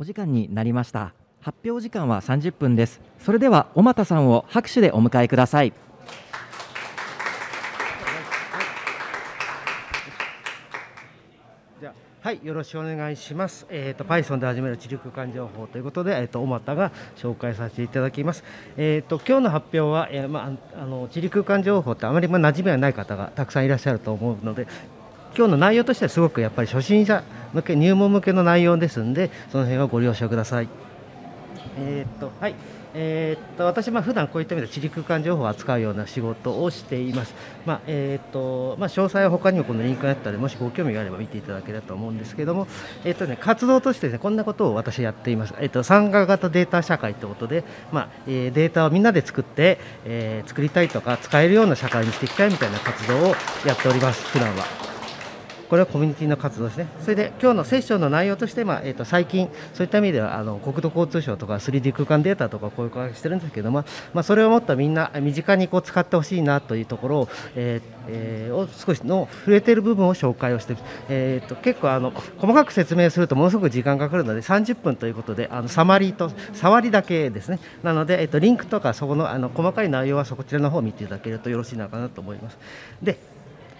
お時間になりました発表時間は30分ですそれでは小俣さんを拍手でお迎えくださいじゃあはい、よろしくお願いします。えっ、と Python で始める地理空間情報ということで、えっ、と小俣が紹介させていただきます。えっ、と今日の発表は、えーまああの地理空間情報ってあまりまあ馴染みがない方がたくさんいらっしゃると思うので、今日の内容としてはすごくやっぱり初心者向け入門向けの内容ですので、その辺はご了承ください。えーっとはいえーっと私は普段こういった意味で地理空間情報を扱うような仕事をしています。まあえーっとまあ、詳細は他にもこのリンクがあったのでもしご興味があれば見ていただければと思うんですけども、えーっとね、活動としてです、ね、こんなことを私やっています。えーっと参加型データ社会ということで、まあえーデータをみんなで作って、えー作りたいとか使えるような社会にしていきたいみたいな活動をやっております。普段は。これはコミュニティの活動ですね。それで今日のセッションの内容として、まあえー、と最近、そういった意味ではあの国土交通省とか 3D 空間データとかこういうことをしてるんですけども、まあ、それをもっとみんな身近にこう使ってほしいなというところを,、えーえーを少しの触れている部分を紹介をして、えー、と結構あの細かく説明するとものすごく時間がかかるので30分ということであのサマリーと触りだけですね。なので、えー、とリンクとかそこのあの細かい内容はそこちらの方を見ていただけるとよろしいのかなと思います。で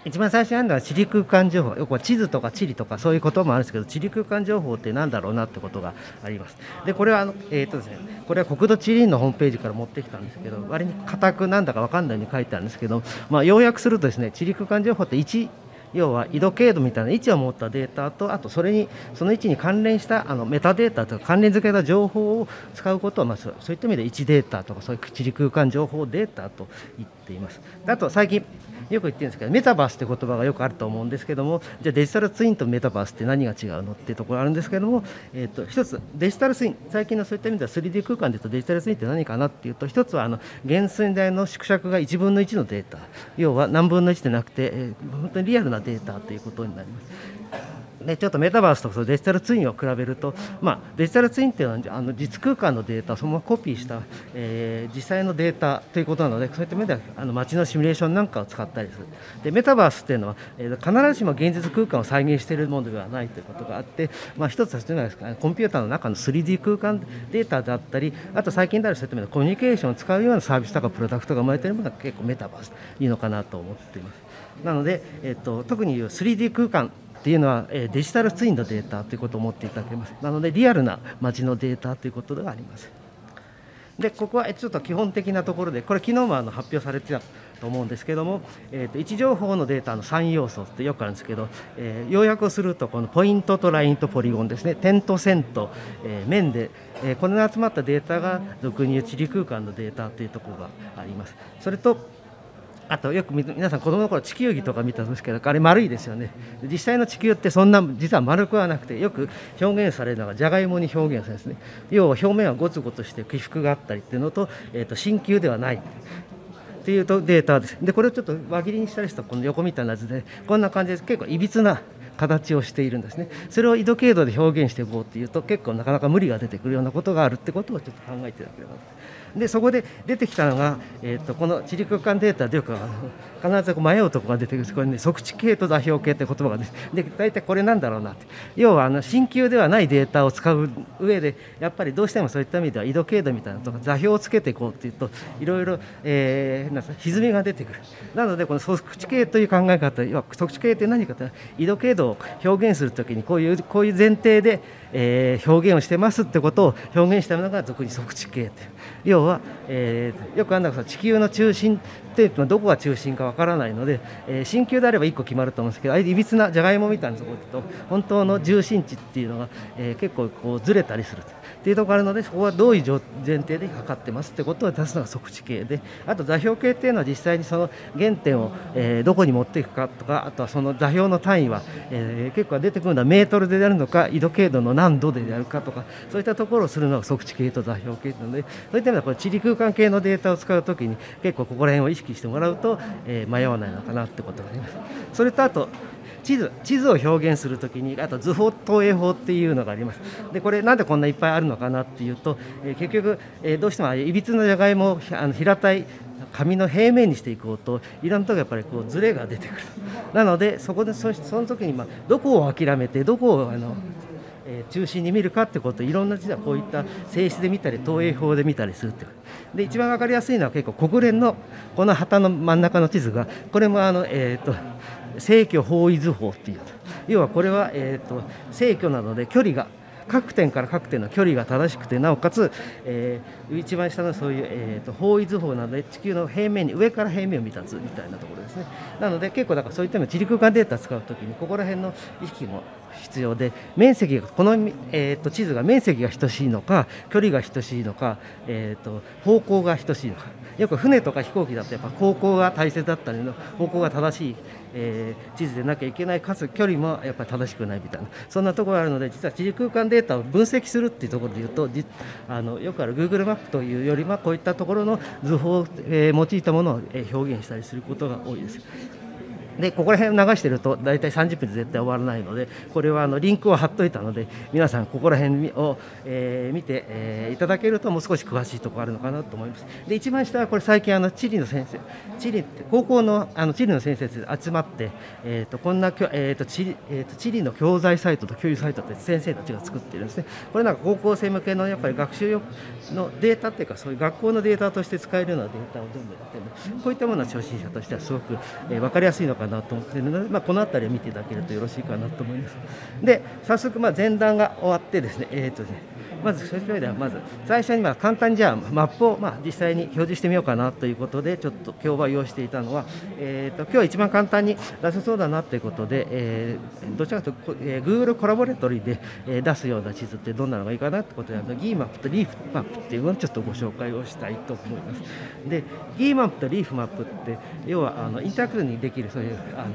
一番最初にあるのは地理空間情報よく地図とか地理とかそういうこともあるんですけど地理空間情報って何だろうなってことがあります。でこれはあの、えーとですね、これは国土地理院のホームページから持ってきたんですけど割に固くなんだか分かんないように書いてあるんですけど、まあ、要約するとですね地理空間情報って1要は緯度経度みたいな位置を持ったデータとあとそれにその位置に関連したあのメタデータとか関連付けた情報を使うことを、まあ、そうそういった意味で位置データとかそういう地理空間情報データと言っています。あと最近よく言ってるんですけどメタバースって言葉がよくあると思うんですけどもじゃあデジタルツインとメタバースって何が違うのっていうところあるんですけども、えー、と一つデジタルツイン最近のそういった意味では 3D 空間で言うとデジタルツインって何かなっていうと一つはあの原寸大の縮尺が1分の1のデータ要は何分の1でなくて、えー本当にリアルなデータということになります。でちょっとメタバースとそのデジタルツインを比べると、まあ、デジタルツインっていうのはあの実空間のデータをそのままコピーした、えー実際のデータということなのでそういった意味ではあの街のシミュレーションなんかを使ったりする。でメタバースっていうのは、えー必ずしも現実空間を再現しているものではないということがあって、まあ、一つはコンピューターの中の 3D 空間データであったりあと最近であるそういった意味でコミュニケーションを使うようなサービスとかプロダクトが生まれているものが結構メタバースといいのかなと思っています。なので、えっと特に 3D 空間っていうのは、えデジタルツインのデータということを思っていただけます。なので、リアルな街のデータということがあります。で、ここはちょっと基本的なところで、これ、昨日もあの発表されてたと思うんですけども、えーと位置情報のデータの3要素ってよくあるんですけど、えー要約をすると、このポイントとラインとポリゴンですね、点と線と、えー面で、えーこれに集まったデータが俗に言う地理空間のデータというところがあります。それとあとよく皆さん子供の頃地球儀とか見たんですけどあれ丸いですよね。実際の地球ってそんな実は丸くはなくてよく表現されるのがじゃがいもに表現されるんですね。要は表面はゴツゴツして起伏があったりっていうのと,、えー、と真球ではない。っていうとデータです。でこれをちょっと輪切りにしたりしたこの横みたいなやつでこんな感じで結構いびつな形をしているんですね。それを緯度経度で表現していこうっていうと結構なかなか無理が出てくるようなことがあるってことをちょっと考えていただければでそこで出てきたのが、えー、とこの地理空間データというか必ずこう迷うとこが出てくる。これね測地形と座標系って言葉がですで大体これなんだろうなって。要はあの新旧ではないデータを使う上でやっぱりどうしてもそういった意味では緯度経度みたいなとか座標をつけていこうっていうといろいろ、えーなんか歪みが出てくる。なのでこの測地形という考え方要は測地形って何かというと緯度経度を表現するときにこういうこういう前提で、えー表現をしてますってことを表現したのが俗に測地形って要は、えーよくあんだけど地球の中心っていうのどこが中心かわからないので、えー新球であれば1個決まると思うんですけどああいういびつなじゃがいもみたいなところと本当の重心地っていうのが、えー結構こうずれたりするっていうところがあるのでそこはどういう前提で測ってますってことを出すのが測地形であと座標系っていうのは実際にその原点を、えどこに持っていくかとかあとはその座標の単位は、え結構出てくるのはメートルであるのか緯度経度の何度であるかとかそういったところをするのが測地形と座標系なのでそういった意味ではこれ地理空間系のデータを使うときに結構ここら辺を意識してもらうと、え迷わないのかなってことがあります。それとあと地図地図を表現するときにあと図法投影法っていうのがあります。でこれなんでこんないっぱいあるのかなっていうと、えー結局、えーどうしてもいびつなじゃがいもをあの平たい紙の平面にしていこうといろんなとこやっぱりこうズレが出てくる。なのでそこでそその時に、まあ、どこを諦めてどこをあのえー中心に見るかってこといろんな地図はこういった性質で見たり投影法で見たりするっていう。で一番わかりやすいのは結構国連のこの旗の真ん中の地図がこれもあの、えー、と正距方位図法っていう要はこれは、えー、と正距なので距離が各点から各点の距離が正しくてなおかつ、えー一番下のそういう、えー、と方位図法なので地球の平面に上から平面を見た図みたいなところですね。なので結構だからそういった意味地理空間データ使うときにここら辺の意識も必要で面積がこの、えー、と地図が面積が等しいのか距離が等しいのか、えー、と方向が等しいのか。よく船とか飛行機だとやっぱ方向が大切だったりの方向が正しい、えー地図でなきゃいけないかつ距離もやっぱり正しくないみたいなそんなところがあるので実は地理空間データを分析するっていうところで言うとあのよくある Google マップというよりはこういったところの図法を、えー用いたものを表現したりすることが多いです。でここら辺流してると大体30分で絶対終わらないのでこれはあのリンクを貼っといたので皆さんここら辺を、えー見て、えーいただけるともう少し詳しいところあるのかなと思います。で一番下はこれ最近あの地理の先生地理って高校のあの地理の先生で集まって、えー、とこんな、えーと地理えーと地理の教材サイトと共有サイトって先生たちが作ってるんですね。これなんか高校生向けのやっぱり学習用のデータっていうかそういう学校のデータとして使えるようなデータを全部やってる。こういったものは初心者としてはすごく、えー分かりやすいのかななと思っているので、まあ、この辺りを見ていただけるとよろしいかなと思います。で早速まあ前段が終わってですねえーとですねまずそういう意味ではまず最初にまあ簡単にじゃあマップをまあ実際に表示してみようかなということでちょっと今日は用意していたのは、えー、と今日は一番簡単に出せそうだなということで、えーどちらかというと、えー Google コラボレトリーで、えー出すような地図ってどんなのがいいかなということであのギーマップとリーフマップっていうのをちょっとご紹介をしたいと思います。でギーマップとリーフマップって要はあのインタラクティブにできるそういうあの、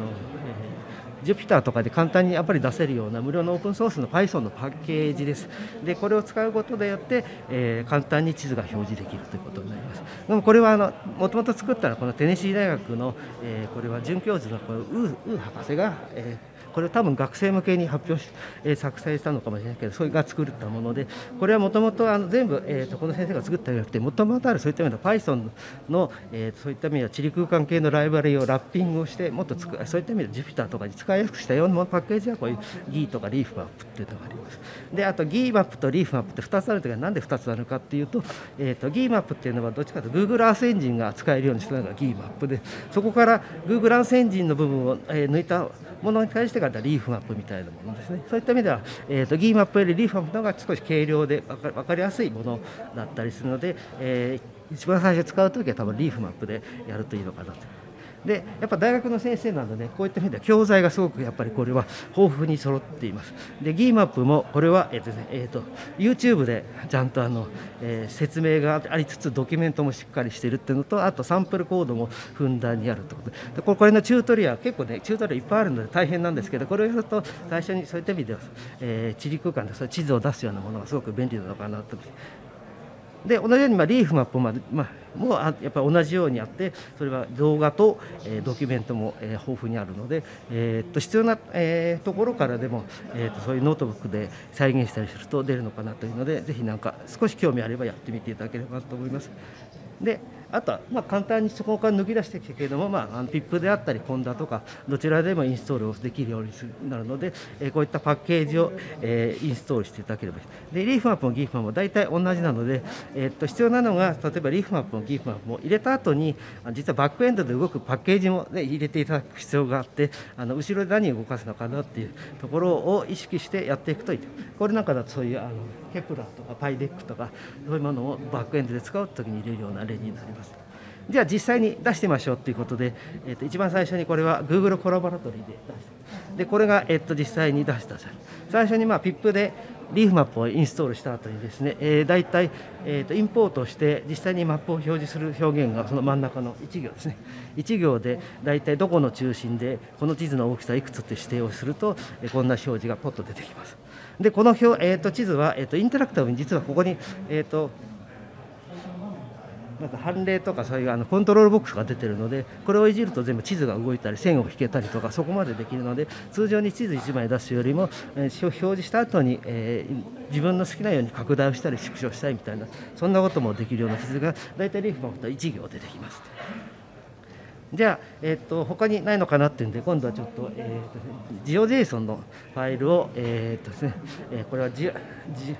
Jupyter とかで簡単にやっぱり出せるような無料のオープンソースの Python のパッケージです。で、これを使うことでやって、えー簡単に地図が表示できるということになります。でもこれはあのもともと作ったのはこのテネシー大学の、えーこれは准教授のこのウーウー博士が、えーこれを多分学生向けに発表し、えー作成したのかもしれないけど、それが作ったもので、これはもともと全部、えー、とこの先生が作ったんじゃなくて、もともとあるそういった意味では Python の、えーそういった意味では地理空間系のライブラリをラッピングをして、もっとつくそういった意味で Jupyter とかに使いやすくしたようなパッケージがこういう GE とか Leaf マップっていうのがあります。で、あと GE マップと Leaf マップって2つあるというか、なんで2つあるかっていうと、えー、と GE マップっていうのはどっちかというと Google Earth エンジンが使えるようにしたのが GE マップで、そこから Google Earth エンジンの部分を、え抜いたものに対してからリーフマップみたいなものですね。そういった意味では、えー、とギーマップよりリーフマップの方が少し軽量で分か分かりやすいものだったりするので、えー一番最初使う時は多分リーフマップでやるといいのかなと。でやっぱ大学の先生なのでこういった意味では教材がすごくやっぱりこれは豊富に揃っています。でギーマップもこれは、えっとねえっと YouTube でちゃんとあの、えー説明がありつつドキュメントもしっかりしているっていうのとあとサンプルコードもふんだんにあるということ。ででこれのチュートリア結構ねチュートリアいっぱいあるので大変なんですけどこれをやると最初にそういった意味では、えー地理空間でそ地図を出すようなものがすごく便利なのかなと思いますで同じようにま leafmap も,、まあ、もあやっぱり同じようにあってそれは動画と、えドキュメントも、え豊富にあるので、えーっと必要な、えところからでも、えーっとそういうノートブックで再現したりすると出るのかなというのでぜひなんか少し興味あればやってみていただければと思います。であとはまあ簡単にそこから抜き出してきたけれども、まあ、あの pip であったり、 conda とか、どちらでもインストールをできるようになるので、えこういったパッケージを、えインストールしていただければいいで、 leafmap も geemap も大体同じなので、えっと必要なのが、例えば leafmap も geemap も入れた後に、実はバックエンドで動くパッケージも、ね、入れていただく必要があって、あの後ろで何を動かすのかなっていうところを意識してやっていくといいと。これなんかだとそういうあの kepler とか pydeck とか、そういうものをバックエンドで使うときに入れるような例になります。じゃあ実際に出してみましょうということで、えー、と一番最初にこれは Google コラボラトリーで出した。でこれが、えー、と実際に出した最初にまあ PIP でリーフマップをインストールした後にですね、えー、大体、えー、とインポートして実際にマップを表示する表現がその真ん中の1行ですね。1行で大体どこの中心でこの地図の大きさいくつって指定をすると、えこんな表示がポッと出てきます。でこの表、えー、と地図は、えー、とインタラクティブに実はここに、えー、となんか判例とかそういうあのコントロールボックスが出てるのでこれをいじると全部地図が動いたり線を引けたりとかそこまでできるので通常に地図1枚出すよりも、えー表示した後に、えー自分の好きなように拡大をしたり縮小したりみたいなそんなこともできるような地図が大体リーフマップと1行出てきます。じゃあ、えー、と他にないのかなっていうんで今度はちょっと,、えーとジオ JSON のファイルを、えーとですねえーこれはジオジ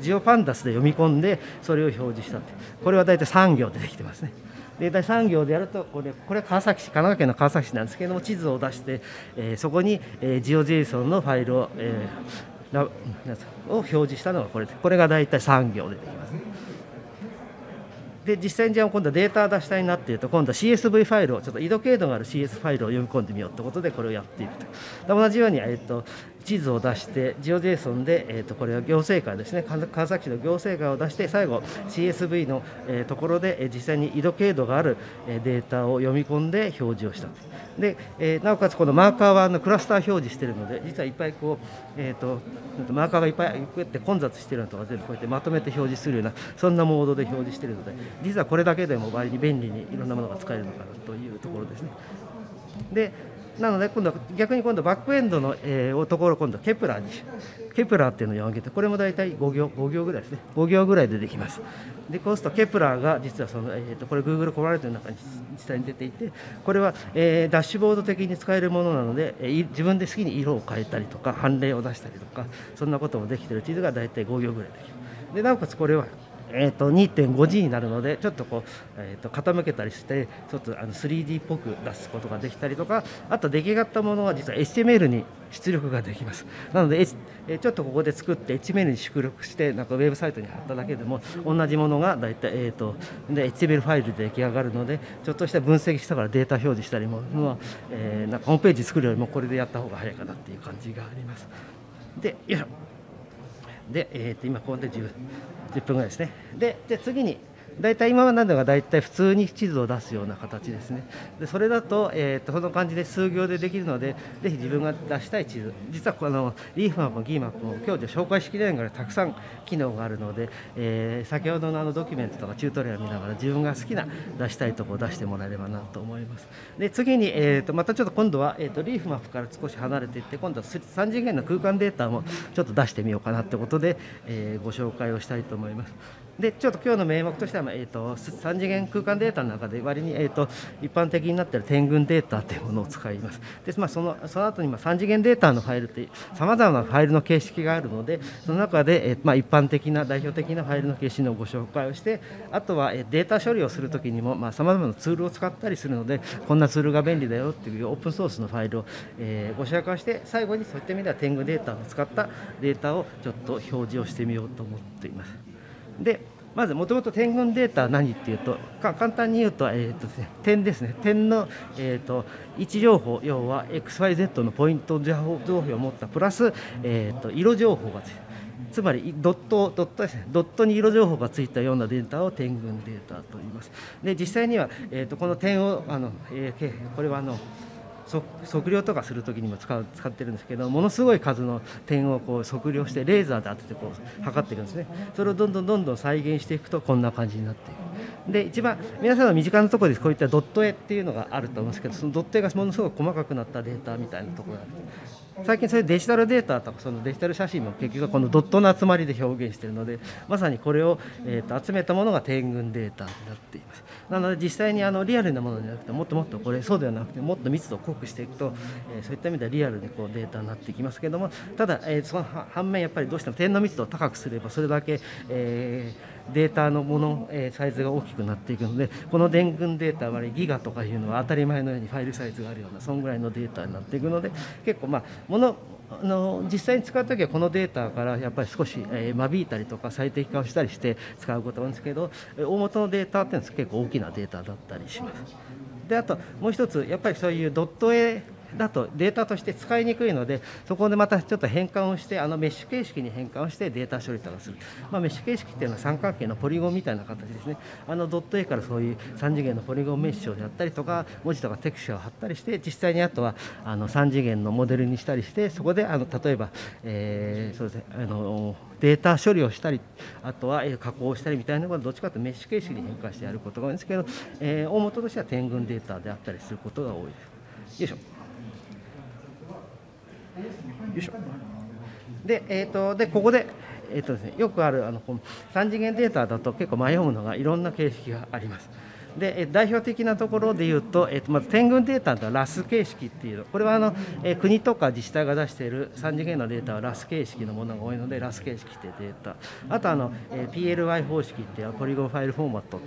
ジオパンダスで読み込んでそれを表示したって。これは大体3行でできてますね。で大体3行でやるとこれこれは川崎市神奈川県の川崎市なんですけども地図を出して、えーそこに、えー、ジオ JSON のファイルを、えーななんつを表示したのがこれでこれが大体3行でできますね。で実際にじゃあ今度はデータ出したいなっていうと今度は CSV ファイルをちょっと緯度経度がある CS ファイルを読み込んでみようってことでこれをやっていくと。同じように、えっと地図を出してジオ JSON で、えっとこれは行政会ですね川崎市の行政会を出して最後 CSV の、えところで、え実際に緯度経度がある、えデータを読み込んで表示をしたで、えなおかつこのマーカーはあのクラスター表示しているので実はいっぱいこう、えー、とマーカーがいっぱいこうやって混雑しているのとか全部こうやってまとめて表示するようなそんなモードで表示しているので実はこれだけでも割に便利にいろんなものが使えるのかなというところですね。でなので今度逆に今度バックエンドの、えーところ今度 kepler に kepler っていうのを上げてこれも大体5行5行ぐらいですね。5行ぐらいでできます。でこうすると kepler が実はその、えー、とこれ Google コライトの中に実際に出ていてこれは、えーダッシュボード的に使えるものなので、えー自分で好きに色を変えたりとか凡例を出したりとかそんなこともできてる地図が大体5行ぐらいできるでなおかつこれはえー、と 2.5D になるのでちょっとこう、えー、と傾けたりしてちょっとあの 3D っぽく出すことができたりとかあと出来上がったものは実は HTML に出力ができます。なので、えーちょっとここで作って HTML に出力してなんかウェブサイトに貼っただけでも同じものが大体、えー、とで HTML ファイルで出来上がるのでちょっとした分析したからデータ表示したりも、まあえーなんかホームページ作るよりもこれでやった方が早いかなっていう感じがあります。でよいしょ。で、えー、と今ここで 10, 10分ぐらいですね。でで次に大体今までのが大体普通に地図を出すような形ですね。でそれだと,、えー、とその感じで数行でできるのでぜひ自分が出したい地図。実はこのリーフマップもギーマップも今日じゃ紹介しきれないぐらいたくさん機能があるので、えー先ほどのあのドキュメントとかチュートリアル見ながら自分が好きな出したいとこを出してもらえればなと思います。で次に、えー、とまたちょっと今度は、えー、とリーフマップから少し離れていって今度は3次元の空間データもちょっと出してみようかなってことで、えーご紹介をしたいと思います。でちょっと今日の名目としては、えー、と3次元空間データの中で割に、えー、と一般的になっている点群データというものを使いますで、まあ、そのその後にまあ3次元データのファイルってさまざまなファイルの形式があるのでその中で、えーまあ、一般的な代表的なファイルの形式のご紹介をしてあとは、えーデータ処理をするときにもさまざ、まなツールを使ったりするのでこんなツールが便利だよっていうオープンソースのファイルを、えーご紹介して最後にそういった意味では点群データを使ったデータをちょっと表示をしてみようと思っています。でまずもともと点群データは何っていうとか簡単に言うと,、えーとですね、点ですね。点の、えー、と位置情報要は XYZ のポイント情報情報を持ったプラス、えー、と色情報がついてつまりドットドットですね。ドットに色情報がついたようなデータを点群データと言います。で実際には、えー、とこの点をあの、えーけこれはあの測量とかするときにも使う使ってるんですけどものすごい数の点をこう測量してレーザーで当ててこう測っていくんですね。それをどんどんどんどん再現していくとこんな感じになっていく。で一番皆さんの身近なところでこういったドット絵っていうのがあると思うんですけどそのドット絵がものすごく細かくなったデータみたいなところがある最近そういうデジタルデータとかそのデジタル写真も結局このドットの集まりで表現しているのでまさにこれを、えーと集めたものが点群データになっています。なので実際にあのリアルなものじゃなくてもっともっとこれそうではなくてもっと密度を濃くしていくと、えーそういった意味ではリアルにこうデータになっていきますけどもただ、えーその反面やっぱりどうしても点の密度を高くすればそれだけ、えーデータのもの、えーサイズが大きくなっていくのでこの電群データはギガとかいうのは当たり前のようにファイルサイズがあるようなそんぐらいのデータになっていくので結構まあものあの実際に使うときはこのデータからやっぱり少し、えー間引いたりとか最適化をしたりして使うことがあるんですけど大元のデータっていうのは結構大きなデータだったりします。であともう一つやっぱりそういうドット絵だとデータとして使いにくいのでそこでまたちょっと変換をしてあのメッシュ形式に変換をしてデータ処理とかする、まあ、メッシュ形式っていうのは三角形のポリゴンみたいな形ですね。あのドット絵からそういう3次元のポリゴンメッシュをやったりとか文字とかテクスチャを貼ったりして実際にあとはあの3次元のモデルにしたりしてそこであの例えば、えーそうですねあのデータ処理をしたりあとはえー加工をしたりみたいなのがどっちかというとメッシュ形式に変換してやることが多いんですけど、えー大元としては点群データであったりすることが多いです。よいしょ。よいしょ。で,、えー、とでここで、えーとですね、よくあるあのこの3次元データだと結構迷うのがいろんな形式があります。で代表的なところで言うと、えー、とまず天群データのラス形式っていうこれはあの、え、国とか自治体が出している3次元のデータはラス形式のものが多いのでラス形式ってデータ。あとあの、え、PLY 方式っていうポリゴンファイルフォーマット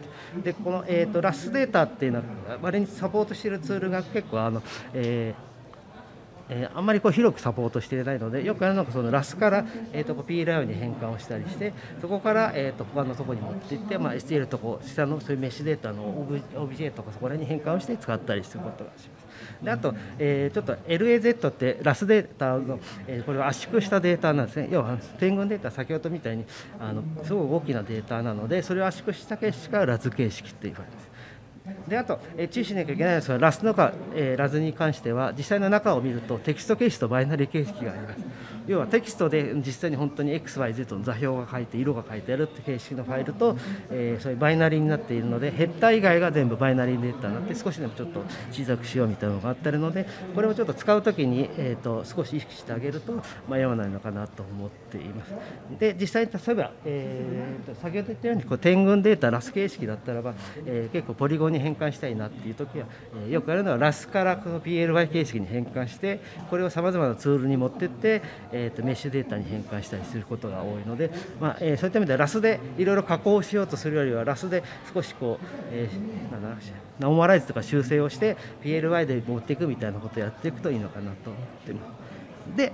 でこの、えー、とラスデータっていうのは割にサポートしているツールが結構あの、えーえー、あんまりこう広くサポートしていないのでよくあるのがそのラスから、えー、と PLI に変換をしたりしてそこから、えー、と他のところに持っていって、まあ、STL とこ下のそういうメッシュデータの OBJ とかそこら辺に変換をして使ったりすることがします。であと、えー、ちょっと LAZ ってラスデータの、えー、これは圧縮したデータなんですね要は天群データ先ほどみたいにあのすごく大きなデータなのでそれを圧縮した形式がラズ形式って言われます。であと、え注意しなきゃいけないのはラスのか、えー、ラズに関しては実際の中を見るとテキスト形式とバイナリー形式があります。要はテキストで実際に本当に XYZ の座標が書いて色が書いてあるって形式のファイルと、えー、そういうバイナリーになっているのでヘッダー以外が全部バイナリーデータになって少しでもちょっと小さくしようみたいなのがあってるのでこれをちょっと使うときに、えーと、少し意識してあげると迷わないのかなと思っています。で実際に例えば、えーと、先ほど言ったようにこう点群データラス形式だったらば、えー、結構ポリゴンに変換したいなっていう時は、えー、よくあるのはラスからこの PLY 形式に変換してこれをさまざまなツールに持ってって、えーと、メッシュデータに変換したりすることが多いので、まあえー、そういった意味ではラスでいろいろ加工しようとするよりはラスで少しこう、えー、なんだナオマライズとか修正をして PLY で持っていくみたいなことをやっていくといいのかなと思ってます。で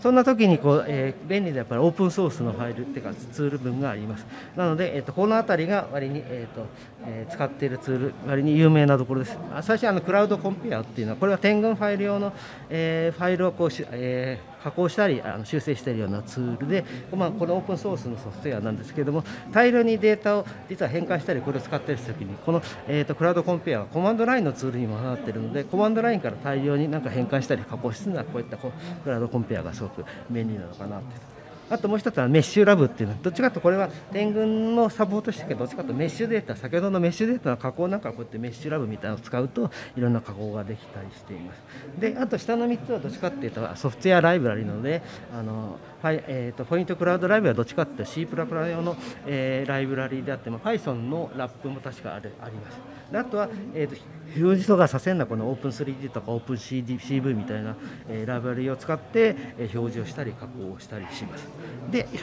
そんな時にこう、えー、便利なやっぱりオープンソースのファイルっていうかツール群があります。なので、えーと、この辺りが割に、えーとえ、使っているツール割に有名なところです。最初あのクラウドコンペアっていうのはこれは点群ファイル用の、え、ファイルをこうし、え加工したりあの修正しているようなツールで、まあ、このオープンソースのソフトウェアなんですけれども大量にデータを実は変換したりこれを使ったりするときにこの、えーと、クラウドコンペアはコマンドラインのツールにもなっているのでコマンドラインから大量になんか変換したり加工するのはこういったクラウドコンペアがすごく便利なのかなと。あともう一つはメッシュラブっていうのは、どっちかとこれは天群のサポートしてるけど、どっちかとメッシュデータ、先ほどのメッシュデータの加工なんかはこうやってメッシュラブみたいなのを使うと、いろんな加工ができたりしています。で、あと下の3つはどっちかっていうと、ソフトウェアライブラリなので、あのファイえーと、ポイントクラウドライブはどっちかっていうと C++ 用の、えー、ライブラリであっても、Python のラップも確かあります。であとは、えーと表示とかさせんなこのオープン 3D とかオープン CV みたいな、えー、ライブラリを使って、えー、表示をしたり加工をしたりします。で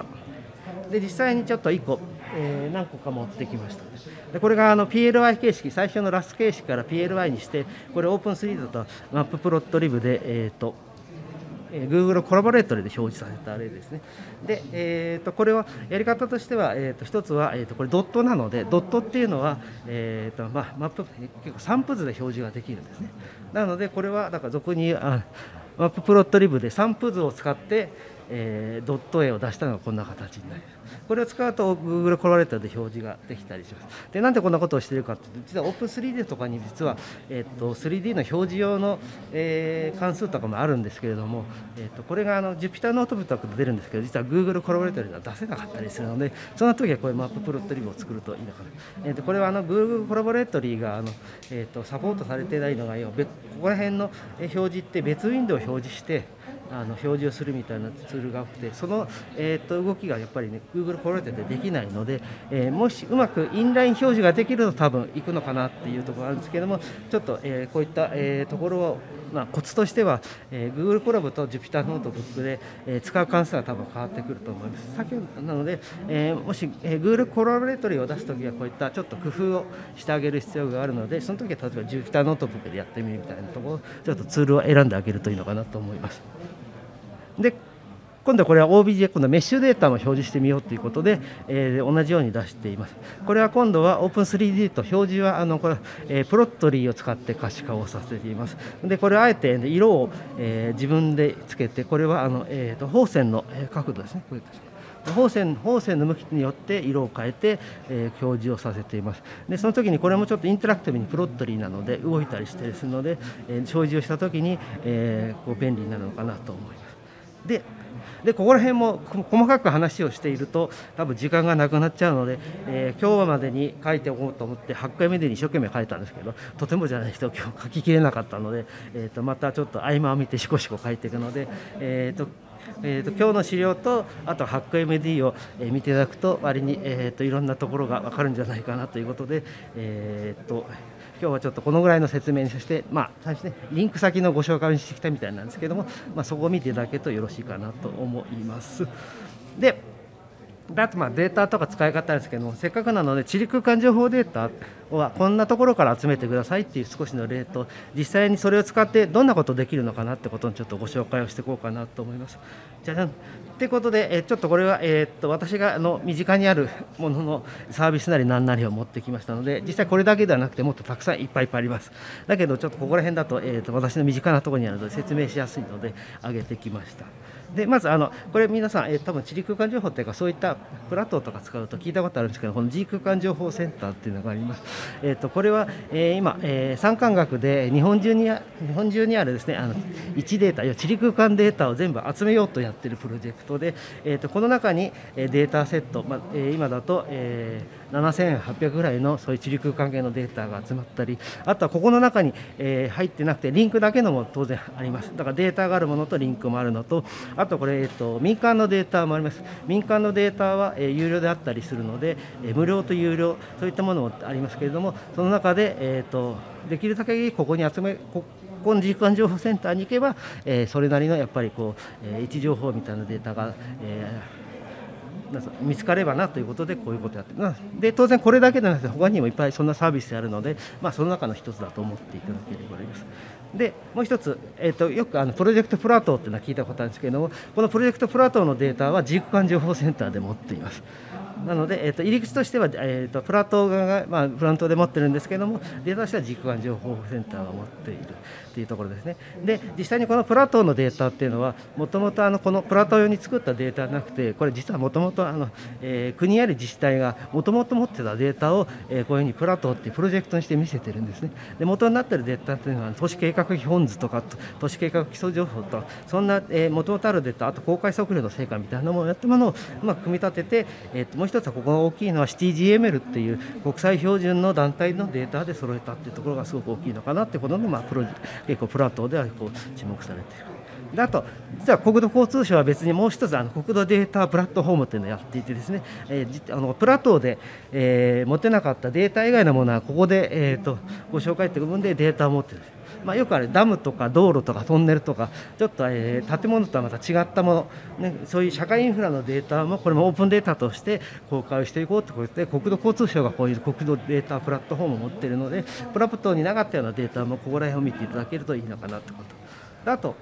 で実際にちょっと1個、えー、何個か持ってきました。でこれがあの PLY 形式最初のラス形式から PLY にしてこれオープン 3D とマッププロットリブで、えーとえー、Google コラボレートで表示させた例ですね。で、えーと、これはやり方としては、えーと、一つは、えーと、これドットなのでドットっていうのは、えーとまあ、マップ結構散布図で表示ができるんですね。なのでこれはだから俗にあマッププロットリブで散布図を使って、えー、ドット絵を出したのがこんな形になります。これを使うと Google コラレーターで表示ができたりします。で、なんでこんなことをしているかというと、実は Open3D とかに実は、えーと、3D の表示用の、えー、関数とかもあるんですけれども、えーと、これがあの Jupyter ノートブックで出るんですけど、実は Google コラボレーターでは出せなかったりするので、その時はこういう Matplotlib を使うといいのかな。えーと、これはあの Google コラボレートリーがあの、えー、とサポートされていないのが、ここら辺の表示って別ウィンドウを表示して、あの表示をするみたいなツールが多くてその、えー、と動きがやっぱりね Google コロレーでできないので、えー、もしうまくインライン表示ができると多分いくのかなっていうところがあるんですけどもちょっと、えー、こういった、えー、ところをまあ、コツとしては、えー、Google Colab と Jupyter Notebook で、えー、使う関数が多分変わってくると思います。先ほどなので、えー、もし、えー、Google コラボレートリーを出すときはこういったちょっと工夫をしてあげる必要があるので、その時は例えば Jupyter ノートブックでやってみるみたいなところちょっとツールを選んであげるといいのかなと思います。で今度はこれは OBJ 今度メッシュデータも表示してみようということで、えー、同じように出しています。これは今度は Open3D と表示はあのこれ、えー、プロットリーを使って可視化をさせています。でこれはあえて色を、えー、自分でつけてこれはあの、えーと、放線の角度ですね。こう放線放線の向きによって色を変えて、えー、表示をさせていますでその時にこれもちょっとインタラクティブにプロットリーなので動いたりしてですので、えー、表示をした時に、えー、こう便利になるのかなと思いますででここら辺も細かく話をしていると多分時間がなくなっちゃうので、えー、今日までに書いておこうと思って8回目で一生懸命書いたんですけどとてもじゃない人今日書ききれなかったので、えー、とまたちょっと合間を見てしこしこ書いていくので、えーとえーと、今日の資料とあとハック MD を、見ていただくと割に、えーと、いろんなところが分かるんじゃないかなということで、えーと、今日はちょっとこのぐらいの説明にして、まあ、最初ね、リンク先のご紹介をしてきたみたいなんですけども、まあ、そこを見ていただけるとよろしいかなと思います。であとまあデータとか使い方ですけどもせっかくなので地理空間情報データはこんなところから集めてくださいっていう少しの例と実際にそれを使ってどんなことできるのかなってことにちょっとご紹介をしていこうかなと思います。じゃじゃんということで、えちょっとこれは、え、っと私があの身近にあるもののサービスなり何なりを持ってきましたので実際これだけではなくてもっとたくさんいっぱいいっぱいありますだけどちょっとここら辺だと,、え、っと私の身近なところにあるので説明しやすいので上げてきました。でまずあのこれ皆さん、えー、多分地理空間情報っていうかそういったプラットとか使うと聞いたことあるんですけどこの G 空間情報センターっていうのがあります、えーと、これは、えー、今、えー、三官学で日本中に日本中にあるですねあの位置データ要地理空間データを全部集めようとやってるプロジェクトで、えーと、この中にデータセット、まあえー、今だと、えー7800ぐらいのそういう地理空間系のデータが集まったりあとはここの中に、え、入ってなくてリンクだけのも当然あります。だからデータがあるものとリンクもあるのとあとこれ、えーと、民間のデータもあります。民間のデータは、え、有料であったりするので、え、無料と有料そういったものもありますけれどもその中で、えーと、できるだけここに集めここの時間情報センターに行けば、え、それなりのやっぱりこう、え、位置情報みたいなデータが、えー見つかればなということでこういうことやってるで当然これだけではなくて他にもいっぱいそんなサービスあるので、まあ、その中の一つだと思っていただければいいです。でもう一つ、えーと、よくあのプロジェクトプラトーっていうのは聞いたことあるんですけどもこのプロジェクトプラトーのデータは自空間情報センターで持っています。なので、えーと、入り口としては、えーと、プラトー側が、まあ、プラントで持ってるんですけどもデータとしては軸眼情報センターが持っているというところですね。で実際にこのプラトーのデータっていうのはもともとこのプラトー用に作ったデータなくてこれ実はもともと国や自治体がもともと持ってたデータを、えー、こういうふうにプラトーっていうプロジェクトにして見せてるんですね。で元になってるデータっていうのは都市計画基本図とか都市計画基礎情報とそんなもともとあるデータあと公開測量の成果みたいなものをやったものをうまく組み立てて、えー、もう一つはここが大きいのは CTGML っていう国際標準の団体のデータで揃えたっていうところがすごく大きいのかなってことの、まあ、プロ結構プラットではこう注目されている。であと実は国土交通省は別にもう一つあの国土データプラットフォームというのをやっていてですね、えー、あのプラトーで、えー、持てなかったデータ以外のものはここで、えーと、ご紹介という部分でデータを持っている。まあ、よくあるダムとか道路とかトンネルとかちょっと、えー、建物とはまた違ったもの、ね、そういう社会インフラのデータもこれもオープンデータとして公開をしていこうということで国土交通省がこういう国土データプラットフォームを持っているのでプラプトになかったようなデータもここら辺を見ていただけるといいのかなということ。あと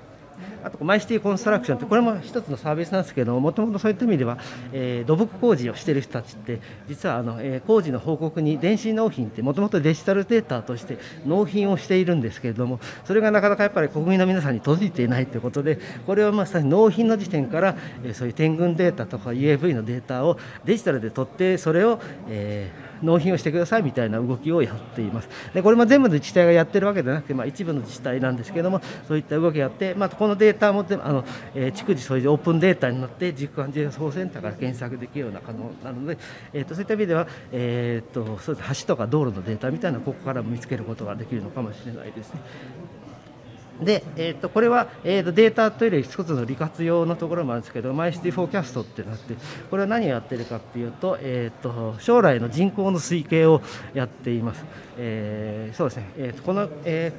あとマイシティコンストラクションってこれも一つのサービスなんですけどもともとそういった意味では、えー、土木工事をしている人たちって実はあの、えー、工事の報告に電子納品ってもともとデジタルデータとして納品をしているんですけれどもそれがなかなかやっぱり国民の皆さんに届いていないということでこれをまさに納品の時点から、えー、そういう点群データとか UAV のデータをデジタルで取ってそれを、えー納品をしてくださいみたいな動きをやっています。でこれも全部の自治体がやってるわけではなくて、まあ、一部の自治体なんですけども、そういった動きをやって、まあ、このデデータもあの、えー、逐次そういうオープンデータになって、実感情報センターから検索できるような可能なので、えーと、そういった意味では、えーと、そうです橋とか道路のデータみたいなここからも見つけることができるのかもしれないですね。で、えー、とこれは、えー、とデータというより一つの利活用のところもあるんですけど、 My City Forecast ってなって、これは何をやってるかっていうと、えー、と将来の人口の推計をやっています。えー、そうですね、えー、とこの、え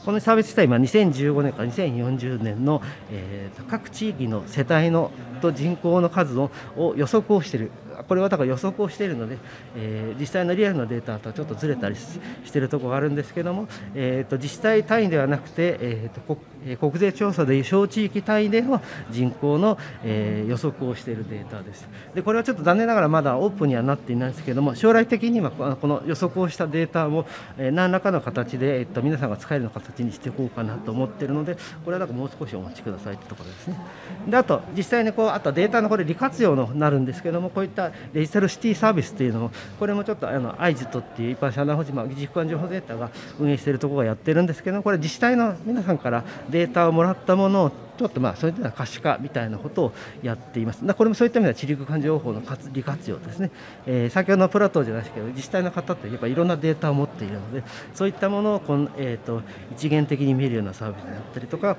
ー、このサービス自体、今、2015年から2040年の、えー、と各地域の世帯のと人口の数を予測をしているこれはだから予測をしているので、えー、実際のリアルなデータとはちょっとずれたりしているところがあるんですけども、えーと、自治体単位ではなくて、えーと、国国税調査でいう小地域単位での人口の、えー、予測をしているデータです。でこれはちょっと残念ながらまだオープンにはなっていないんですけども将来的にはこの予測をしたデータを、え、何らかの形で、えーと、皆さんが使えるような形にしていこうかなと思っているのでこれはなんかもう少しお待ちくださいというところですね。であと実際にこうあとデータのこれ利活用になるんですけどもこういったデジタルシティサービスというのもこれもちょっとあのアイジトっていう一般社団法人、まあ、技術間情報データが運営しているところがやってるんですけどこれ自治体の皆さんからデータをもらったものをちょっとまあそういった可視化みたいなことをやっています。これもそういった意味では地理空間情報の活利活用ですね、えー、先ほどのプラトーじゃないですけど自治体の方ってやっぱいろんなデータを持っているのでそういったものをこの、えーと、一元的に見るようなサービスであったりとか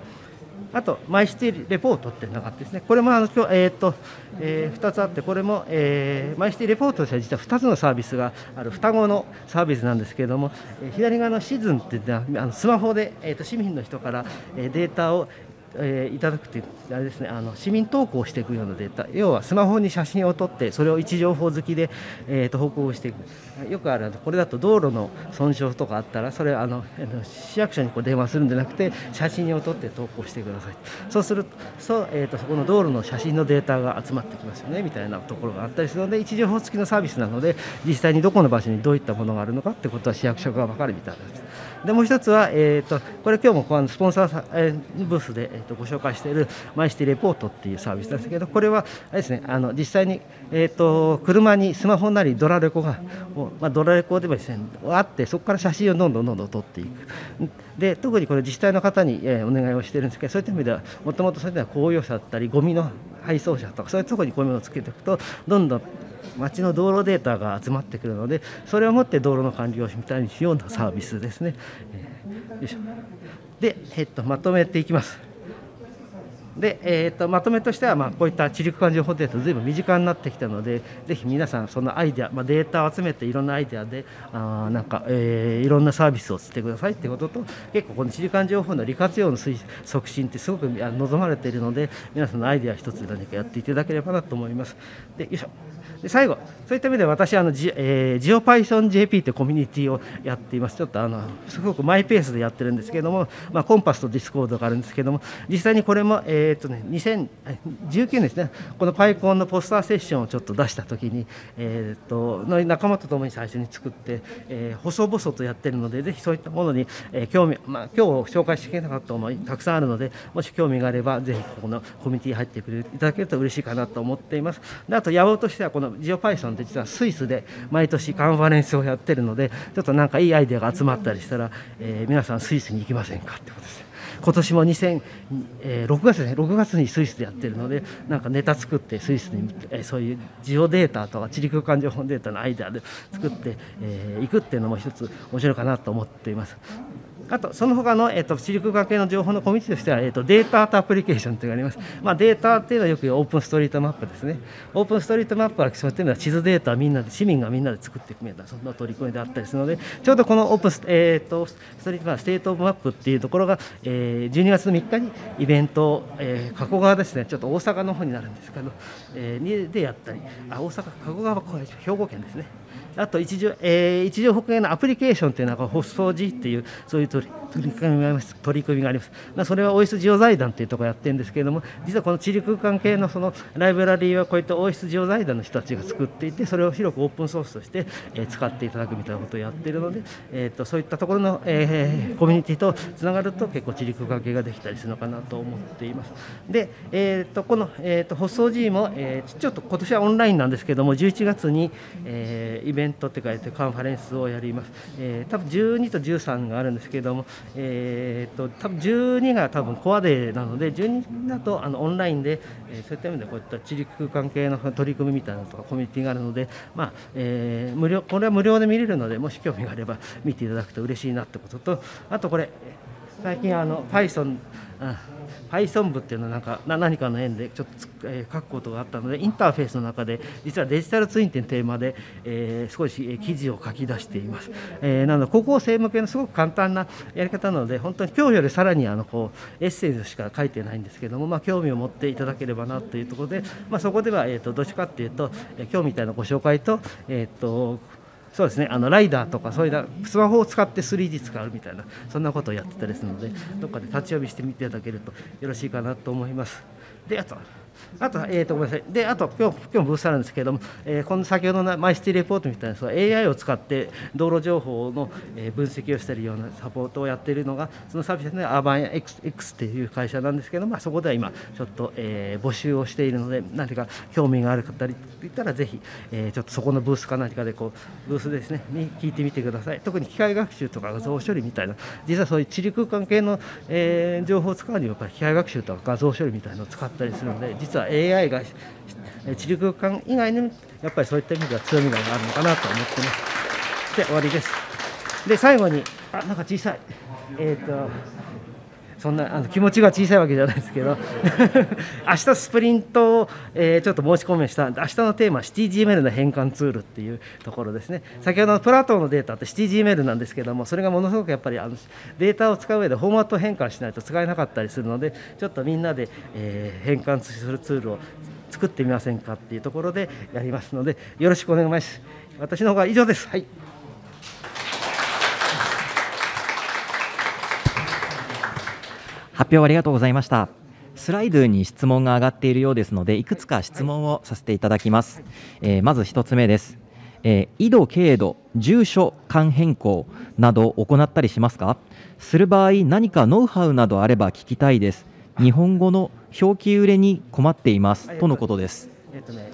あと、マイシティレポートっていうのがあってですね、これもあの今日、えーとえー、2つあって、これも、えー、マイシティレポートとしては実は2つのサービスがある双子のサービスなんですけれども、えー、左側のシズンっていうのはあのスマホで、えーと、市民の人から、えー、データをえー、いただくというあれですねあの市民投稿していくようなデータ要はスマホに写真を撮ってそれを位置情報好きで、えーと、報告していくよくあるこれだと道路の損傷とかあったらそれあの市役所にこう電話するんじゃなくて写真を撮って投稿してくださいそうするとそ,、えーと、そこの道路の写真のデータが集まってきますよねみたいなところがあったりするので位置情報付きのサービスなので実際にどこの場所にどういったものがあるのかってことは市役所が分かるみたいです。でもう一つは、えーと、これ今日もあのスポンサー、え、ブースで、えーと、ご紹介しているマイシティレポートっていうサービスなんですけどこれはあれですねあの実際に、えーと、車にスマホなりドラレコが、まあ、ドラレコでもですねあってそこから写真をどんどんどんどん撮っていく。で特にこれ自治体の方に、えー、お願いをしてるんですけどそういった意味ではもともとそういった公用車だったりゴミの配送車とかそういうところにこういうものをつけていくとどんどん町の道路データが集まってくるのでそれをもって道路の管理をみたいにしようなサービスですね。えー、よいしょで、えっと、まとめていきます。で、えーと、まとめとしては、まあ、こういった地理空間情報データずいぶん身近になってきたのでぜひ皆さんそのアイデア、まあ、データを集めていろんなアイデアであなんか、えー、いろんなサービスをしてくださいということと結構この地理空間情報の利活用の促進ってすごく望まれているので皆さんのアイデア一つ何かやっていただければなと思います。でよいしょで最後、そういった意味で私あのジ、えー、ジオパイソン JP というコミュニティをやっています、ちょっとあのすごくマイペースでやってるんですけれども、まあ、 connpass と Discord があるんですけれども、実際にこれも、えーとね、2019年ですね、この PyCon のポスターセッションをちょっと出したときに、えーと、の仲間と共に最初に作って、えー、細々とやってるので、ぜひそういったものに、えー、興味、まあ今日紹介してきなかった思い、たくさんあるので、もし興味があれば、ぜひここのコミュニティに入ってくれいただけると嬉しいかなと思っています。であと、野望としては、このジオパイソンって実はスイスで毎年カンファレンスをやってるのでちょっとなんかいいアイデアが集まったりしたら、えー、皆さんスイスに行きませんかってことです今年も2000、えー、6月ですね。6月にスイスでやってるのでなんかネタ作ってスイスに、えー、そういうジオデータとか地理空間情報データのアイデアで作ってい、えー、くっていうのも一つ面白いかなと思っています。あとその他の、えーと、と、地理空間系の情報のコミュニティとしては、えーと、データとアプリケーションというのがあります。まあ、データっていうのはよく OpenStreetMap ですね。 OpenStreetMap はそういったのは地図データをみんなで市民がみんなで作っていくみたいなそんな取り組みであったりするのでちょうどこのオープンス,、えーと、 StreetMap State of the Map っていうところが、えー、12月の3日にイベントを、えー、加古川ですねちょっと大阪の方になるんですけど、えー、でやったりあ大阪加古川は兵庫県ですね。あと一時、えー、一時保険のアプリケーションというのがホスト G っていうそういう取り取り組みがあります。取り組みがあります、まあ、それは OS ジオ財団というところやってるんですけれども実はこの地理空間系のそのライブラリーはこういった OS ジオ財団の人たちが作っていてそれを広くオープンソースとして、えー、使っていただくみたいなことをやっているので、えーと、そういったところの、えー、コミュニティとつながると結構地理空間系ができたりするのかなと思っています。で、えーと、この、えーと、と発送 G も、えー、ちょっと今年はオンラインなんですけれども11月に、えー、イベントって書いてカンファレンスをやります、えー、多分12と13があるんですけれども、えー、と多分12が多分コアデーなので12だとあのオンラインで、えー、そういった意味でこういった地理空間系の取り組みみたいなとかコミュニティがあるので、まあえー、無料これは無料で見れるのでもし興味があれば見ていただくと嬉しいなってこととあとこれ最近あの Python Python 部っていうのはなんか何かの縁でちょっと、えー、書くことがあったのでインターフェースの中で実はデジタルツインっていうテーマで、えー、少し記事を書き出しています、えー、なので高校生向けのすごく簡単なやり方なので本当に今日よりさらにあのこうエッセイしか書いてないんですけども、まあ、興味を持っていただければなというところで、まあ、そこでは、えーと、どっちかっていうと今日みたいなご紹介と,、えーとそうですねあのライダーとかそういうスマホを使って 3D 使うみたいなそんなことをやってたりするのでどっかで立ち読みしてみていただけるとよろしいかなと思います。であとあと、えー、とごめんなさい、であと今日、今日ブースあるんですけれども、えー、この先ほどのマイシティレポートみたいな、AI を使って道路情報の分析をしているようなサポートをやっているのが、そのサービスでアーバン X, X っていう会社なんですけども、まあ、そこでは今、ちょっと、えー、募集をしているので、何か興味がある方いったら、ぜひ、えー、ちょっとそこのブースか何かでこう、ブースですね、に聞いてみてください。特に機械学習とか画像処理みたいな、実はそういう地理空間系の、えー、情報を使うには、やっぱり機械学習とか画像処理みたいなのを使ったりするので、実は AI が地理空間以外にもやっぱりそういった意味では強みがあるのかなと思ってます。で終わりです。で最後にあなんか小さい。えっ、ー、とそんなあの気持ちが小さいわけじゃないですけど。明日スプリントを、えー、ちょっと申し込みした明日のテーマは CityGML の変換ツールっていうところですね。先ほどのプラトーのデータって CityGML なんですけどもそれがものすごくやっぱりあのデータを使う上でフォーマット変換しないと使えなかったりするのでちょっとみんなで、えー、変換するツールを作ってみませんかっていうところでやりますのでよろしくお願いします。私の方が以上です。はい。発表ありがとうございました。スライドに質問が上がっているようですのでいくつか質問をさせていただきます、えー、まず1つ目です。えー、緯度、経度、住所間変更など行ったりしますか？する場合何かノウハウなどあれば聞きたいです。日本語の表記揺れに困っています。とのことです。えっとね、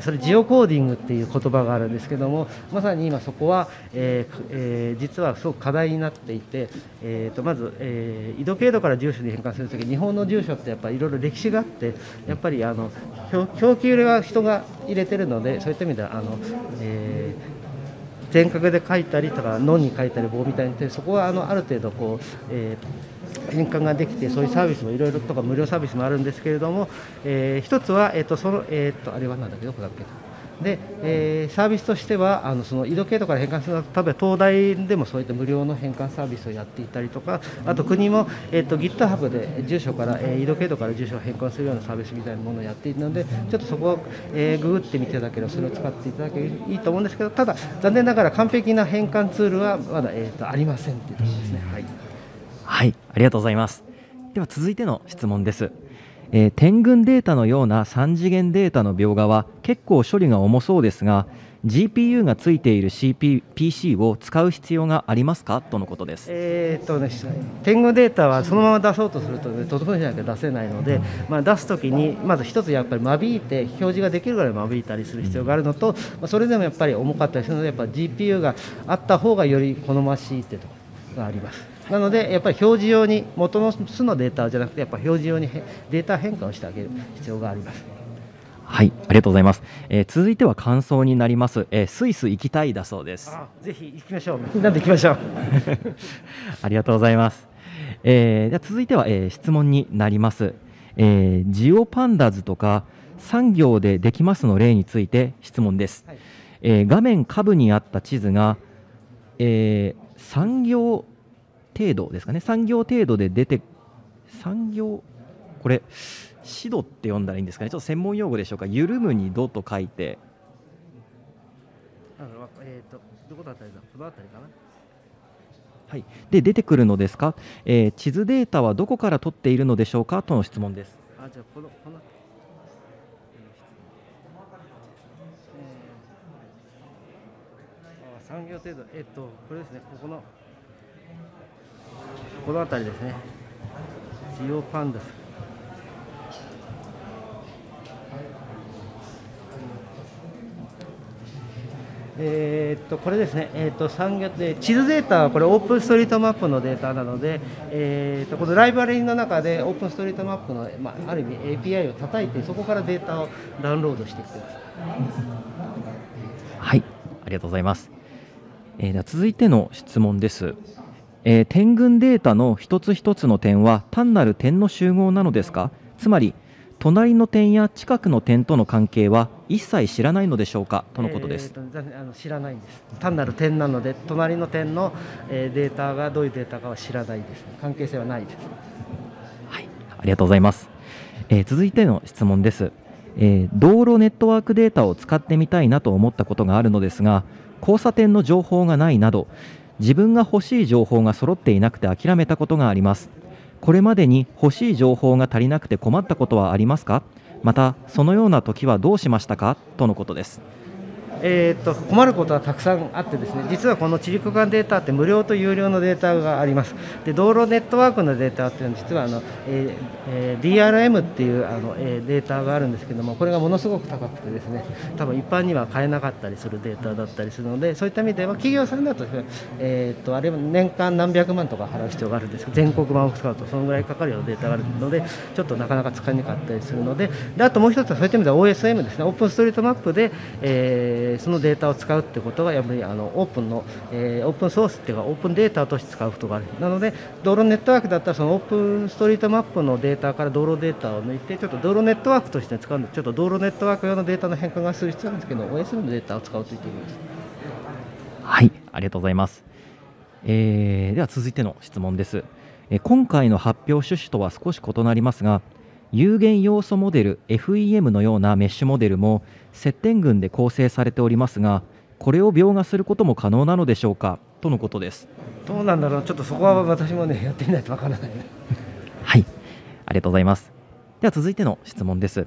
それジオコーディングっていう言葉があるんですけどもまさに今そこは、えーえー、実はすごく課題になっていて、えーと、まず、えー、緯度経度から住所に変換するとき日本の住所ってやっぱりいろいろ歴史があってやっぱりあの表記揺れは人が入れてるのでそういった意味ではあの、えー、全角で書いたりとか「の」に書いたり棒みたいにそこはあのある程度こう、えー変換ができてそういうサービスもいろいろとか無料サービスもあるんですけれども、えー、一つは、えーとそのえーと、あれはなんだけどこだっけで、えー、サービスとしてはあのその緯度経度から変換する例えば東大でもそういった無料の変換サービスをやっていたりとかあと国も、えーと、GitHub で住所から、えー、緯度経度から住所を変換するようなサービスみたいなものをやっているのでちょっとそこを、えー、ググってみていただければそれを使っていただければいいと思うんですけどただ残念ながら完璧な変換ツールはまだ、えーと、ありませんというところですね。はい、はい、ありがとうございます。では続いての質問です、えー、点群データのような3次元データの描画は結構処理が重そうですが GPU がついている CP PC を使う必要がありますか？とのことです、えーとね、点群データはそのまま出そうとすると、ね、整えなきゃ出せないので、まあ、出すときにまず一つやっぱり間引いて表示ができるぐらい間引いたりする必要があるのと、まあ、それでもやっぱり重かったりするのでやっぱ GPU があった方がより好ましいってところがあります。なのでやっぱり表示用に元の素のデータじゃなくてやっぱ表示用にデータ変換をしてあげる必要があります。はい、ありがとうございます。えー、続いては感想になります。えー、スイス行きたいだそうです。ぜひ行きましょう。みんなで行きましょう。ありがとうございます。えー、では続いては、えー、質問になります。えー、ジオパンダズとか産業でできますの例について質問です。はい、えー、画面下部にあった地図が、えー、産業程度ですかね。産業程度で出て産業これ指導って読んだらいいんですかね。ちょっと専門用語でしょうか。緩むに度と書いて。えーと、どこだったりだこの辺りかな。はい、で出てくるのですか、えー、地図データはどこから取っているのでしょうか？との質問です。あじゃあこのこの産業程度、えっ、と、これですね、ここのこの辺りですね。ジオパンダス。えー、っとこれですね、えー、っと産業で地図データはこれオープンストリートマップのデータなので、えー、っとこのライブラリの中でオープンストリートマップの、まあ、ある意味 API を叩いてそこからデータをダウンロードしてきてます。はい。ありがとうございます、えー、では続いての質問です。えー、点群データの一つ一つの点は単なる点の集合なのですか？つまり隣の点や近くの点との関係は一切知らないのでしょうか？とのことです、えー、あの知らないんです。単なる点なので隣の点の、えー、データがどういうデータかは知らないです関係性はないです。はい。ありがとうございます、えー、続いての質問です、えー、道路ネットワークデータを使ってみたいなと思ったことがあるのですが交差点の情報がないなど自分が欲しい情報が揃っていなくて諦めたことがあります。これまでに欲しい情報が足りなくて困ったことはありますか？またそのような時はどうしましたか？とのことです。えーと、困ることはたくさんあってですね実はこの地理空間データって無料と有料のデータがあります。で道路ネットワークのデータっていうのは実はあの、えーえー、DRM っていうあの、えー、データがあるんですけどもこれがものすごく高くてですね多分一般には買えなかったりするデータだったりするのでそういった意味では企業さんだと,、えーと、あれは年間何百万とか払う必要があるんですけど全国版を使うとそのぐらいかかるようなデータがあるのでちょっとなかなか使いにくかったりするのでであともう一つはそういった意味では OSM ですね。オープンストリートマップで、えーえー、そのデータを使うってことがやっぱりあのオープンの、えー、オープンソースっていうかオープンデータとして使うことがある。なので道路ネットワークだったらそのオープンストリートマップのデータから道路データを抜いてちょっと道路ネットワークとして使うのでちょっと道路ネットワーク用のデータの変換がする必要なんですけど OS のデータを使うといいと思います。はいありがとうございます、えー、では続いての質問です。え今回の発表趣旨とは少し異なりますが有限要素モデル FEM のようなメッシュモデルも接点群で構成されておりますがこれを描画することも可能なのでしょうかとのことです。どうなんだろうちょっとそこは私もね やってみないとわからない、はい。ありがとうございます。では続いての質問です。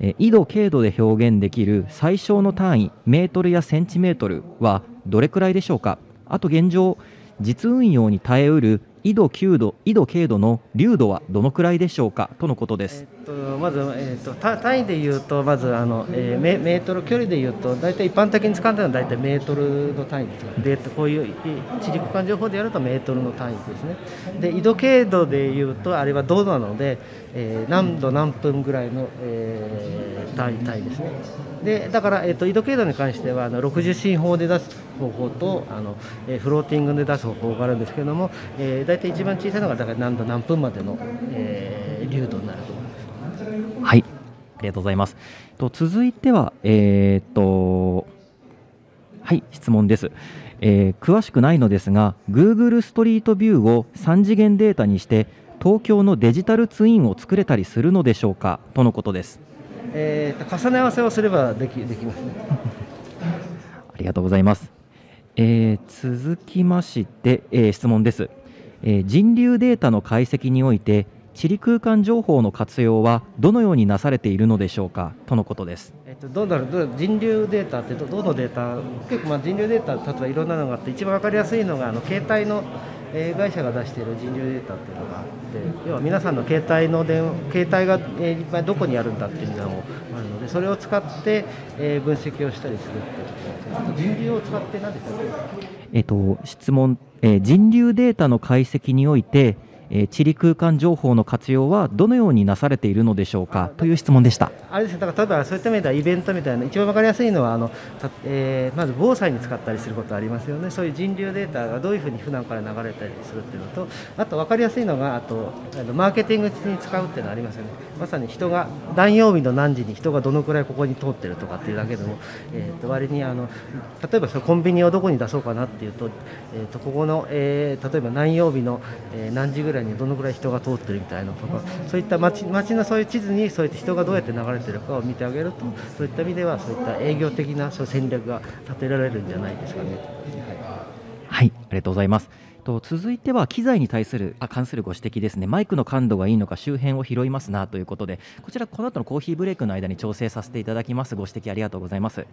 え緯度経度で表現できる最小の単位メートルやセンチメートルはどれくらいでしょうか？あと現状実運用に耐えうる緯度9度緯度経度の流度はどのくらいでしょうか？とのことです。えっと、まず、えっと、単位でいうとまずあの、えー、メメートル距離でいうと大体一般的に使っているのは大体メートルの単位ですでこういう地理区間情報でやるとメートルの単位ですね。で緯度経度でいうとあれは度なので、えー、何度何分ぐらいの、えー、単位ですね。でだから、えっと、緯度経度に関してはあの60進法で出す方法とあの、え、フローティングで出す方法があるんですけれども、えー、大体一番小さいのがだから何度何分までの、えー、流度になると思います。はいありがとうございます。と続いては、えー、っとはい質問です。えー、詳しくないのですが Google ストリートビューを3次元データにして東京のデジタルツインを作れたりするのでしょうかとのことです。えー、重ね合わせをすればできできますね。ありがとうございます。えー、続きまして、えー、質問です、えー、人流データの解析において地理空間情報の活用はどのようになされているのでしょうか？とのことです。えっと、どうだろう？人流データってどのデータ？結構まあ人流データ例えばいろんなのがあって一番分かりやすいのがあの携帯のえ会社が出している人流データっていうのがあって要は皆さんの携帯の電携帯が、えいっぱいどこにあるんだっていうのもあるのでそれを使って、え分析をしたりするっていう人流を使って何ですか？えっと質問、え人流データの解析においてえ地理空間情報の活用はどのようになされているのでしょうか？という質問でした。あれですだから例えばそういった意味ではイベントみたいな一番分かりやすいのはあの、えー、まず防災に使ったりすることありますよね。そういう人流データがどういうふうに普段から流れたりするっていうのとあと分かりやすいのがあとあのマーケティングに使うっていうのはありますよね。まさに人が何曜日の何時に人がどのくらいここに通ってるとかっていうだけでも、えー、と割にあの例えばそのコンビニをどこに出そうかなっていうと,、えー、とここの、えー、例えば何曜日の、え、何時ぐらいにどのくらい人が通ってるみたいなとかそういった街のそういう地図にそういった人がどうやって流れてるかを見てあげるとそういった意味ではそういった営業的なそう戦略が立てられるんじゃないですかね。はい、ありがとうございます。と続いては機材に対するあ関するご指摘ですね、マイクの感度がいいのか周辺を拾いますなということで、こちら、この後のコーヒーブレイクの間に調整させていただきます。ご指摘ありがとうございます。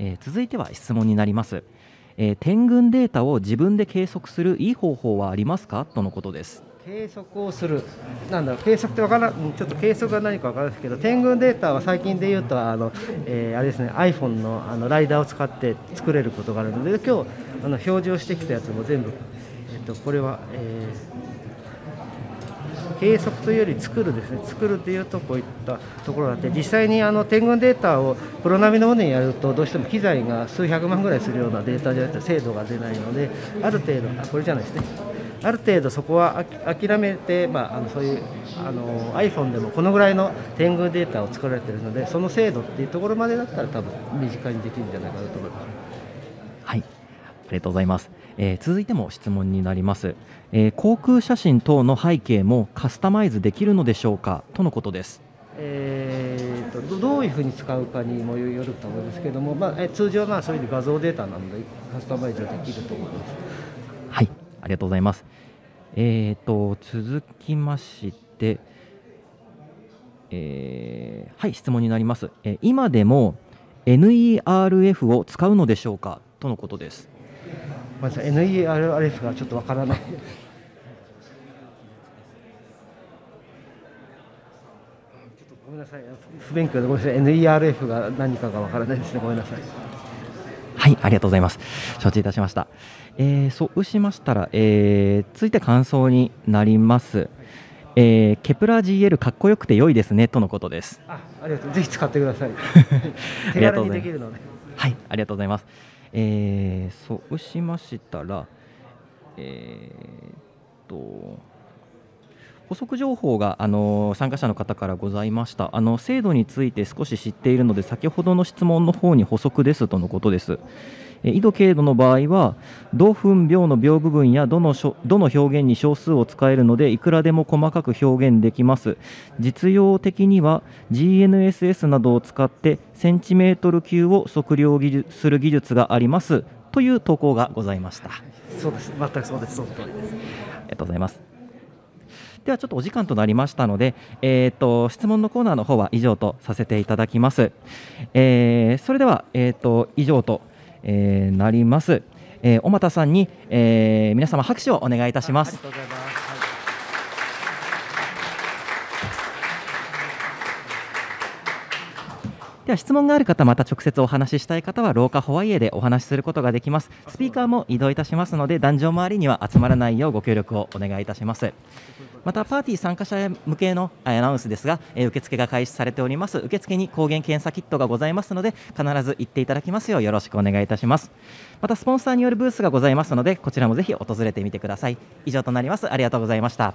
えー、続いては質問になります。えー、点群データを自分で計測するいい方法はありますか？とのことです。計測をする、なんだろう、計測ってわからちょっと計測が何か分からないですけど、点群データは最近で言うと、あのえー、あれですね、iPhone のあのライダーを使って作れることがあるので、今日あの表示をしてきたやつも全部、えっと、これは、えー、計測というより作るですね、作るというとこういったところがあって、実際にあの点群データをプロ並みのものにやると、どうしても機材が数百万ぐらいするようなデータじゃなくて精度が出ないので、ある程度、あこれじゃないですね。ある程度そこは諦めて、まあ、あのそういうあの iPhone でもこのぐらいの天狗データを作られているのでその精度っていうところまでだったら多分身近にできるんじゃないかなと思います。はいありがとうございます、えー、続いても質問になります、えー、航空写真等の背景もカスタマイズできるのでしょうか？とのことです。えーと、どういうふうに使うかにもよると思いますけれども、まあ、え通常はまあそういう画像データなのでカスタマイズできると思います。はいありがとうございます。えーと、続きまして、えー、はい、質問になります。えー、今でも NERF を使うのでしょうか？とのことです。まず NERF がちょっとわからない。ごめんなさい、不勉強でごめんなさい、NERF が何かがわからないですね、ごめんなさい。はい、ありがとうございます。承知いたしました。えー、そうしましたら、えー、続いて感想になります。えー、ケプラー GL かっこよくて良いですねとのことです。あ、ありがとう。ぜひ使ってください。ありがとうございます。はい、ありがとうございます。えー、そうしましたら、えー、っと。補足情報があの参加者の方からございましたあの精度について少し知っているので先ほどの質問の方に補足ですとのことです緯度経度の場合は同分秒の秒部分やどのどの表現に小数を使えるのでいくらでも細かく表現できます。実用的には GNSS などを使ってセンチメートル級を測量する技術があります。という投稿がございました。そうです。全くそうです。その通りです。ありがとうございます。ではちょっとお時間となりましたので、えーと、質問のコーナーの方は以上とさせていただきます。えー、それでは、えーと、以上と、えー、なります。えー、尾又さんに、えー、皆様拍手をお願いいたします。ありがとうございます。では質問がある方また直接お話ししたい方は廊下ホワイエでお話しすることができます。スピーカーも移動いたしますので壇上周りには集まらないようご協力をお願いいたします。またパーティー参加者向けのアナウンスですが、え受付が開始されております。受付に抗原検査キットがございますので必ず行っていただきますようよろしくお願いいたします。またスポンサーによるブースがございますのでこちらもぜひ訪れてみてください。以上となります。ありがとうございました